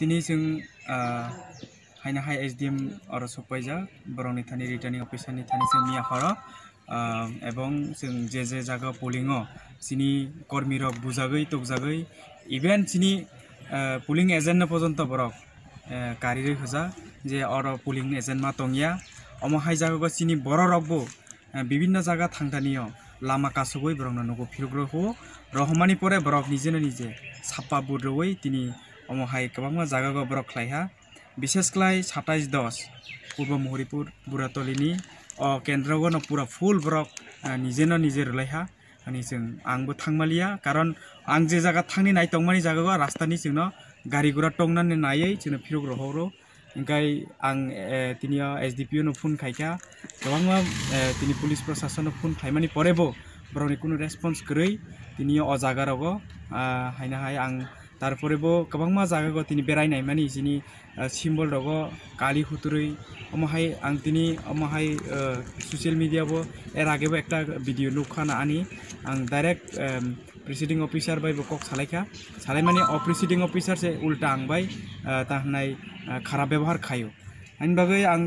তিনি जों हायना हाय एस डि एम अर सफायजा बरंनि थानि रिटार्निं अफिसारनि थानि जों मिया हर এবং जों जे जे जागा पुलिंओ চিনি কর্মীরক বুজাগৈ তকজাগৈ ইভেন চিনি পুলিং এজেন্ট পর্যন্ত বরক কারিরে হোজা যে অর পুলিং এজেন্ট মা টংয়া অম হাই জায়গা চিনি বড় রকবো বিভিন্ন জায়গা থাংতানিও লামা কাসগৈ বরং নগো ফিরগ্র হো রহমানি পরে বরক নিজে নিজে সাপা বুদ্রই তিনি अमहाय गोबां जागा गब्रक लाइहा बिसेसक्लाय 27 दस पूर्व महरिपुर बुरातलिनि अ केन्द्रगन पुरा फुल ब्रक निजेन निजे रलाइहा आनि जों आंबो थांमालिया कारण आं जे जागा थांनि नायतंमानि जागा रास्तानि जों गारि गुरा टंनानै नायै जों फिरग्रहरो इंकाय आं तिनिया एसडीपीओ न फोन खायका गोबां तिनि पुलिस प्रशासन फोन खायमानि परेबो ब्रनि कुनु रेस्पोंस करै तिनि अ जागा रगो हायना हाय आं তারপরেবো গোबां জায়গা তিনি বেড়াইনাই মানে যিনি সিম্বল দগ কালি হুতুরই অমহাই আং তিনি অমহাই সচিয়েল মিডিয়াবো এর আগেবো একটা ভিডিও নুখানা আনি আং ডাইরেক্ট প্রিসিডিং অফিসার বাইবো কক সালাইখা সালাই মানে অ প্রিসিডিং অফিসার সে উল্টা আংবাই তাহনাই খারাপ ব্যবহার খায়ো আইন বাগৈ আং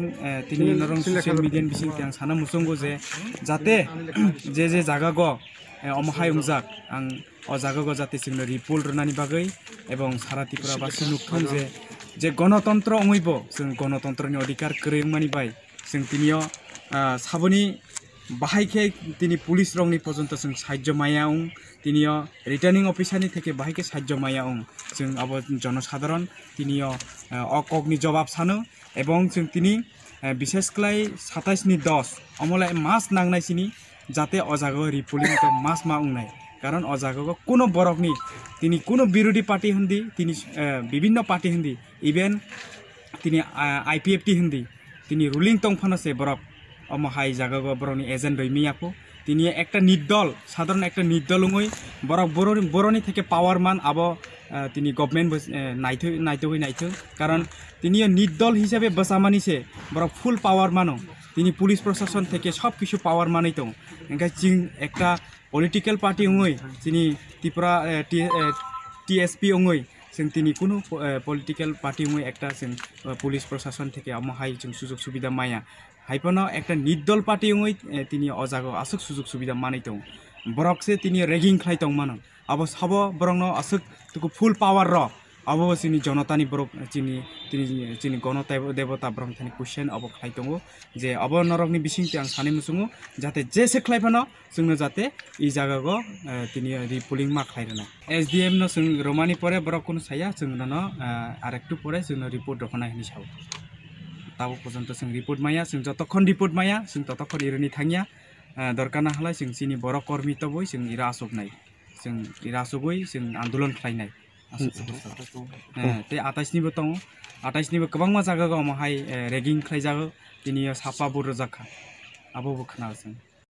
তিনি নরং সচিয়েল মিডিয়ান আং সানা মুসঙ্গো যে যাতে যে যে জায়গা গ অমহায় উজাক আং অজাগক জাতি সিং রিপুল রানী বাকই এবং সারাতিপুরা বাসী নুখন যে যে গণতন্ত্র অমৈব গণতন্ত্র অধিকার ক্রেম মানি বাই তিনিও সাবনি বাহাইকে তিনি পুলিশ রংনি পর্যন্ত সাহায্য মায়া উং তিনিও রিটার্নিং অফিসারনি থেকে বাহাইকে সাহায্য মায়া উং যেন জনসাধারণ তিনিও অকগ্নি জবাব সানো এবং তিনি বিশেষ বিশেষকলাই সাতাইশনি দশ অমলাই মাস নাংনাইসিনি যাতে অজাগো রিপোলিং মাস মা উংনাই কারণ অজাগক কোনো বরকনি তিনি কোনো বিরোধী পার্টি হিন্দি তিনি বিভিন্ন পার্টি হিন্দি ইভেন তিনি I P F T Hindi তিনি রুলিং টংফানসে বরক অমহাই জাগক এজেন্ট রইমি আপু তিনি একটা নির্দল সাধারণ একটা নির্দলঙই বরক বড় বড়নি থেকে পাওয়ার মান আব তিনি গভর্নমেন্ট নাইথ নাইথই নাইথ। কারণ তিনি নির্দল হিসাবে বসামানিছে বরক ফুল পাওয়ার মানো। তিনি পুলিশ প্রশাসন থেকে সব কিছু পাওয়ার মানেই তো এখানে চিং একটা পলিটিক্যাল পার্টি ওই যিনি ত্রিপুরা টিএসপি ওই जों दिनै कुनु पलिटिकेल पार्टी मुई একটা जों পুলিশ প্রশাসন থেকে আমাহাই जों সুযোগ সুবিধা মায়া হাইপন একটা নির্দল পার্টি মুই তিনি অজাগো আসুক সুযোগ সুবিধা মানাই দं বরকসে তিনি রেগিং খাই দं মানো আব সব বরং আসুক তুকু ফুল পাওয়ার র अब जिन जनता ब्रह जिन जिन गणता देवता ब्रह्म कुशन अब खाई जे अब नरक विशिंगे आं सानी मूसू जाते जे से खाइफानो जो जाते इ जगह को रिपोलिंग मा खाइना एस डी एम जो रोमानी पर ब्रह कौन सै जो आरेक्टू पर जो रिपोर्ट दखनाई सौ तब पर्यटन जो रिपोर्ट माया जो जत रिपोर्ट माया जो तत इन थाया दरकार ना जो जिन बड़ कर्मी तब जो इरा आसबाई जो इरा आसबई जो आंदोलन खाई ते. आताइसनिबो दङ आताइसनिबो गोबां जायगा गावमाहाय रेगिं खालायजागो दिनै साफा बर' जाखा आबो खोनागासिनो